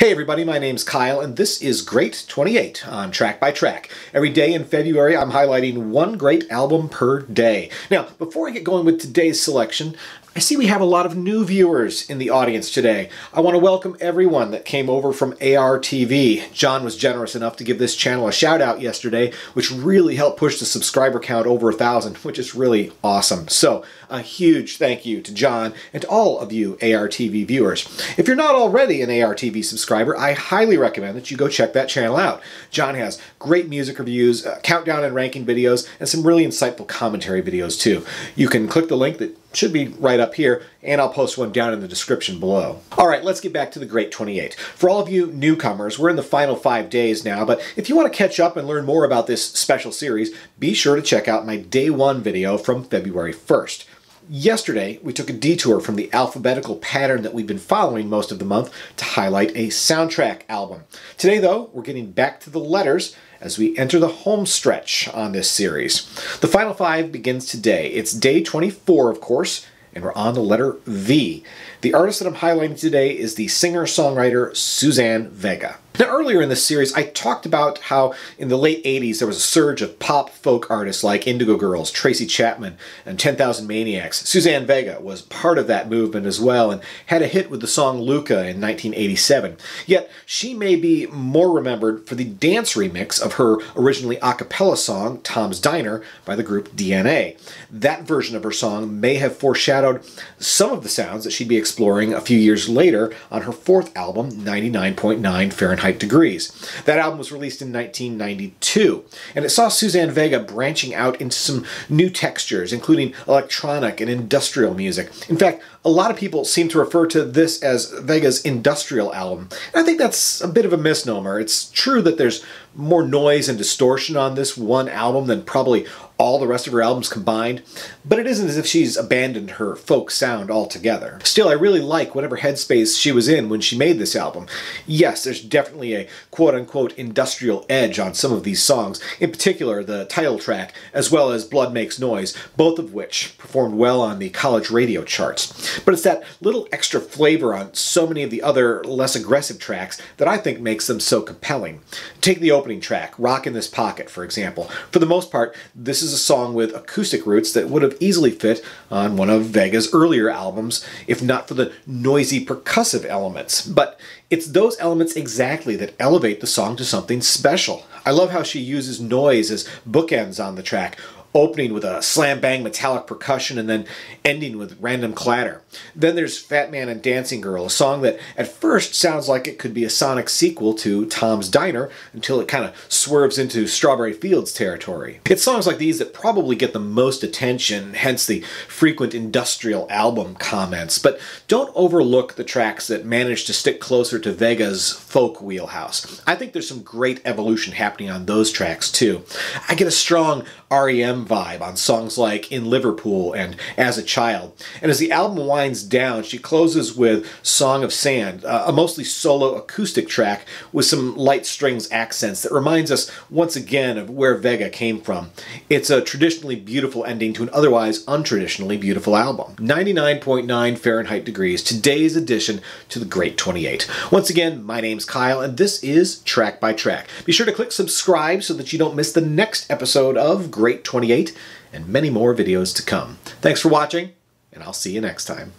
Hey everybody, my name's Kyle and this is Great 28 on Track by Track. Every day in February I'm highlighting one great album per day. Now, before I get going with today's selection, I see we have a lot of new viewers in the audience today. I want to welcome everyone that came over from ARTV. Jon was generous enough to give this channel a shout out yesterday, which really helped push the subscriber count over a thousand, which is really awesome. So a huge thank you to Jon and to all of you ARTV viewers. If you're not already an ARTV subscriber, I highly recommend that you go check that channel out. Jon has great music reviews, uh, countdown and ranking videos, and some really insightful commentary videos too. You can click the link that should be right up here, and I'll post one down in the description below. All right, let's get back to the Great 28. For all of you newcomers, we're in the final five days now, but if you want to catch up and learn more about this special series, be sure to check out my day one video from February 1st. Yesterday, we took a detour from the alphabetical pattern that we've been following most of the month to highlight a soundtrack album. Today, though, we're getting back to the letters as we enter the home stretch on this series. The final five begins today. It's day 24, of course, and we're on the letter V. The artist that I'm highlighting today is the singer-songwriter Suzanne Vega. Now, earlier in this series, I talked about how in the late 80s there was a surge of pop folk artists like Indigo Girls, Tracy Chapman, and 10,000 Maniacs. Suzanne Vega was part of that movement as well and had a hit with the song Luka in 1987. Yet, she may be more remembered for the dance remix of her originally a cappella song, Tom's Diner, by the group DNA. That version of her song may have foreshadowed some of the sounds that she'd be exploring a few years later on her fourth album, 99.9 Fahrenheit Degrees. That album was released in 1992, and it saw Suzanne Vega branching out into some new textures, including electronic and industrial music. In fact, a lot of people seem to refer to this as Vega's industrial album. And I think that's a bit of a misnomer. It's true that there's more noise and distortion on this one album than probably all the rest of her albums combined, but it isn't as if she's abandoned her folk sound altogether. Still, I really like whatever headspace she was in when she made this album. Yes, there's definitely a quote-unquote industrial edge on some of these songs, in particular the title track, as well as Blood Makes Noise, both of which performed well on the college radio charts. But it's that little extra flavor on so many of the other less aggressive tracks that I think makes them so compelling. Take the opening track, Rock in This Pocket, for example. For the most part, this is is a song with acoustic roots that would have easily fit on one of Vega's earlier albums, if not for the noisy percussive elements. But it's those elements exactly that elevate the song to something special. I love how she uses noise as bookends on the track, opening with a slam bang metallic percussion and then ending with random clatter. Then there's Fat Man and Dancing Girl, a song that at first sounds like it could be a sonic sequel to Tom's Diner until it kind of swerves into Strawberry Fields territory. It's songs like these that probably get the most attention, hence the frequent industrial album comments, but don't overlook the tracks that manage to stick closer to Vega's folk wheelhouse. I think there's some great evolution happening on those tracks too. I get a strong REM vibe on songs like In Liverpool and As a Child. And as the album winds down, she closes with Song of Sand, uh, a mostly solo acoustic track with some light strings accents that reminds us once again of where Vega came from. It's a traditionally beautiful ending to an otherwise untraditionally beautiful album. 99.9 Fahrenheit degrees, today's addition to the Great 28. Once again, my name's Kyle, and this is Track by Track. Be sure to click subscribe so that you don't miss the next episode of Great 28, and many more videos to come. Thanks for watching, and I'll see you next time.